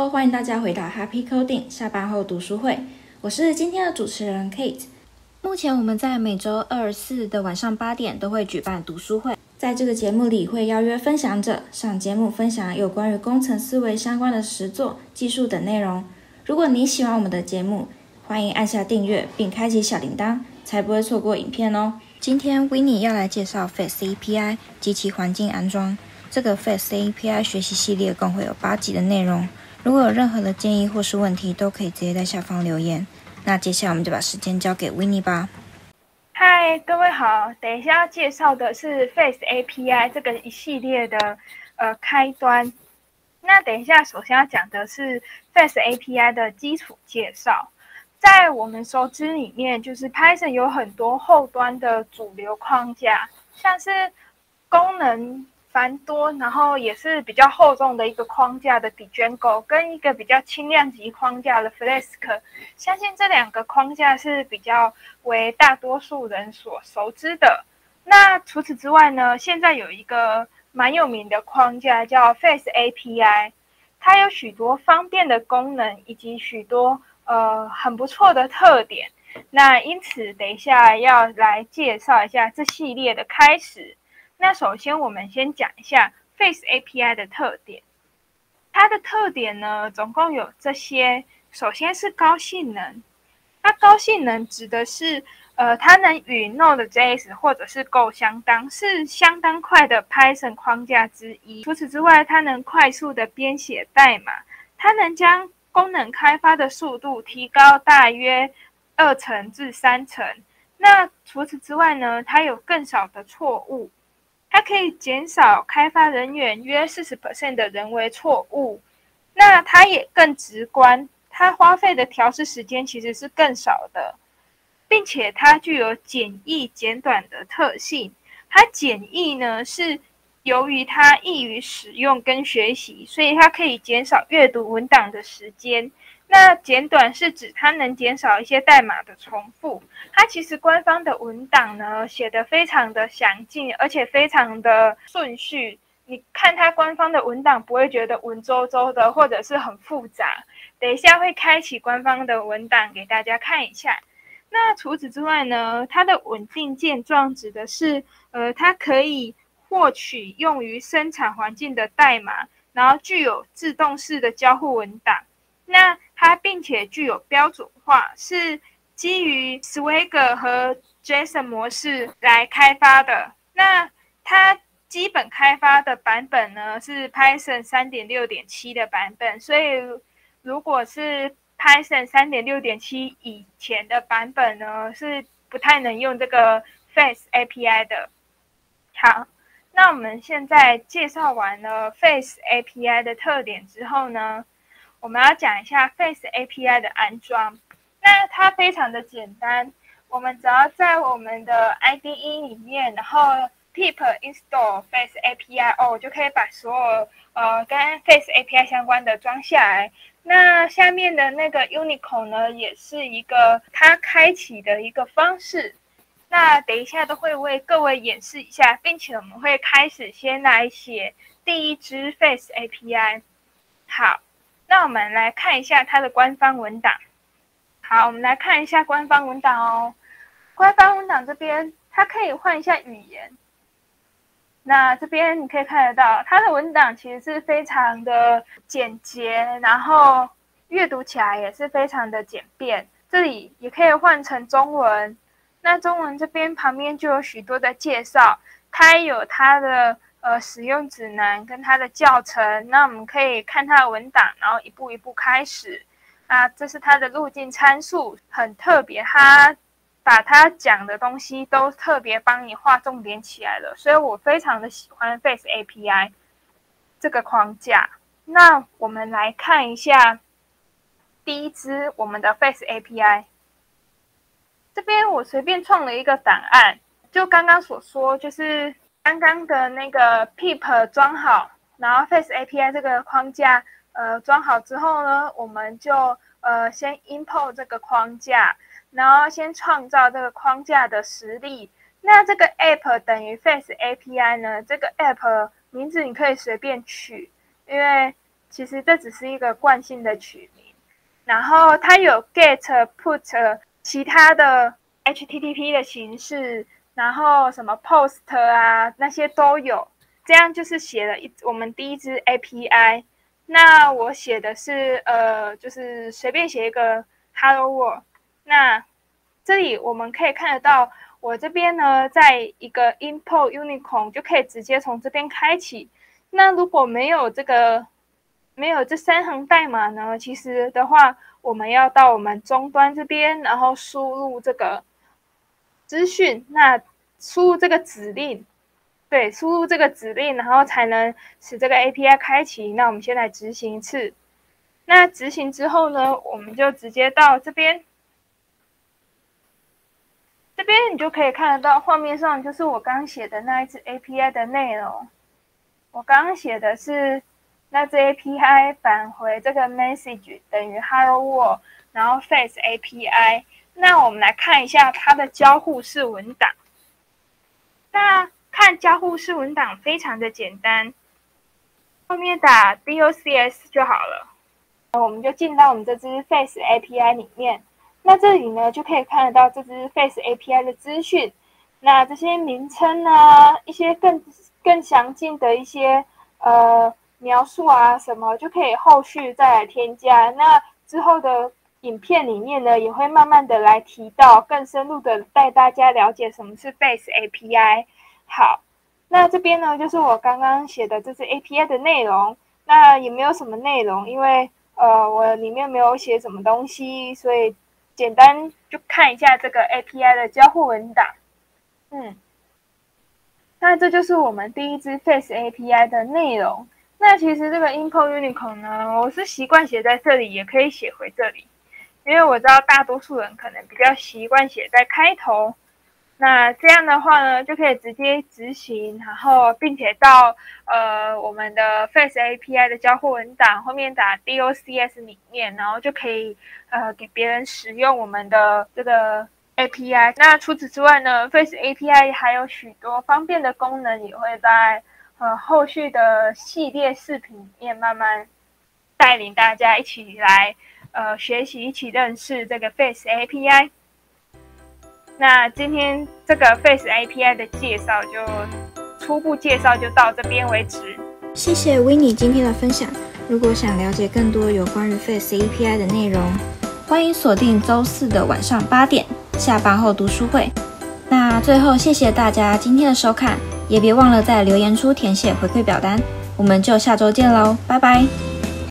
Hello，欢迎大家回到 Happy Coding 下班后读书会，我是今天的主持人 Kate。目前我们在每周二四的晚上八点都会举办读书会，在这个节目里会邀约分享者上节目分享有关于工程思维相关的实作、技术等内容。如果你喜欢我们的节目，欢迎按下订阅并开启小铃铛，才不会错过影片哦。今天 Winnie 要来介绍 Face API 及其环境安装。这个 Face API 学习系列共会有八集的内容。如果有任何的建议或是问题，都可以直接在下方留言。那接下来我们就把时间交给 Winnie 吧。嗨，各位好，等一下要介绍的是 Face API 这个一系列的呃开端。那等一下，首先要讲的是 Face API 的基础介绍。在我们熟知里面，就是 Python 有很多后端的主流框架，像是功能。繁多，然后也是比较厚重的一个框架的 Django，跟一个比较轻量级框架的 Flask，相信这两个框架是比较为大多数人所熟知的。那除此之外呢，现在有一个蛮有名的框架叫 Face API，它有许多方便的功能以及许多呃很不错的特点。那因此，等一下要来介绍一下这系列的开始。那首先，我们先讲一下 Face API 的特点。它的特点呢，总共有这些。首先是高性能。它高性能指的是，呃，它能与 Node.js 或者是 Go 相当，是相当快的 Python 框架之一。除此之外，它能快速的编写代码，它能将功能开发的速度提高大约二成至三成。那除此之外呢，它有更少的错误。它可以减少开发人员约四十 percent 的人为错误，那它也更直观，它花费的调试时间其实是更少的，并且它具有简易简短的特性。它简易呢，是由于它易于使用跟学习，所以它可以减少阅读文档的时间。那简短是指它能减少一些代码的重复。它其实官方的文档呢写的非常的详尽，而且非常的顺序。你看它官方的文档，不会觉得文绉绉的，或者是很复杂。等一下会开启官方的文档给大家看一下。那除此之外呢，它的稳定键状指的是，呃，它可以获取用于生产环境的代码，然后具有自动式的交互文档。那它并且具有标准化，是基于 Swagger 和 JSON 模式来开发的。那它基本开发的版本呢是 Python 三点六点七的版本，所以如果是 Python 三点六点七以前的版本呢，是不太能用这个 Face API 的。好，那我们现在介绍完了 Face API 的特点之后呢？我们要讲一下 Face API 的安装，那它非常的简单，我们只要在我们的 IDE 里面，然后 pip install Face API 哦，就可以把所有呃跟 Face API 相关的装下来。那下面的那个 Unicorn 呢，也是一个它开启的一个方式。那等一下都会为各位演示一下，并且我们会开始先来写第一支 Face API。好。那我们来看一下它的官方文档。好，我们来看一下官方文档哦。官方文档这边，它可以换一下语言。那这边你可以看得到，它的文档其实是非常的简洁，然后阅读起来也是非常的简便。这里也可以换成中文。那中文这边旁边就有许多的介绍，它有它的。呃，使用指南跟它的教程，那我们可以看它的文档，然后一步一步开始。那这是它的路径参数，很特别，它把它讲的东西都特别帮你画重点起来了，所以我非常的喜欢 Face API 这个框架。那我们来看一下第一支我们的 Face API，这边我随便创了一个档案，就刚刚所说，就是。刚刚的那个 pip 装好，然后 face API 这个框架呃装好之后呢，我们就呃先 import 这个框架，然后先创造这个框架的实例。那这个 app 等于 face API 呢？这个 app 名字你可以随便取，因为其实这只是一个惯性的取名。然后它有 get、put 其他的 HTTP 的形式，然后什么 post 啊那些都有。这样就是写了一我们第一支 API。那我写的是呃，就是随便写一个 Hello World。那这里我们可以看得到，我这边呢，在一个 import unicorn 就可以直接从这边开启。那如果没有这个，没有这三行代码呢，其实的话，我们要到我们终端这边，然后输入这个资讯，那输入这个指令。对，输入这个指令，然后才能使这个 API 开启。那我们先来执行一次。那执行之后呢，我们就直接到这边，这边你就可以看得到画面上就是我刚写的那一只 API 的内容。我刚刚写的是那只 API 返回这个 message 等于 Hello World，然后 Face API。那我们来看一下它的交互式文档。那看交互式文档非常的简单，后面打 docs 就好了。我们就进到我们这支 Face API 里面。那这里呢，就可以看得到这支 Face API 的资讯。那这些名称啊，一些更更详尽的一些呃描述啊，什么就可以后续再来添加。那之后的影片里面呢，也会慢慢的来提到，更深入的带大家了解什么是 Face API。好，那这边呢，就是我刚刚写的这是 API 的内容。那也没有什么内容，因为呃，我里面没有写什么东西，所以简单就看一下这个 API 的交互文档。嗯，那这就是我们第一支 Face API 的内容。那其实这个 import unicorn 呢，我是习惯写在这里，也可以写回这里，因为我知道大多数人可能比较习惯写在开头。那这样的话呢，就可以直接执行，然后并且到呃我们的 Face API 的交互文档后面打 docs 里面，然后就可以呃给别人使用我们的这个 API。那除此之外呢，Face API 还有许多方便的功能，也会在呃后续的系列视频里面慢慢带领大家一起来呃学习，一起认识这个 Face API。那今天这个 Face API 的介绍就初步介绍就到这边为止。谢谢 Winnie 今天的分享。如果想了解更多有关于 Face API 的内容，欢迎锁定周四的晚上八点下班后读书会。那最后谢谢大家今天的收看，也别忘了在留言处填写回馈表单。我们就下周见喽，拜拜。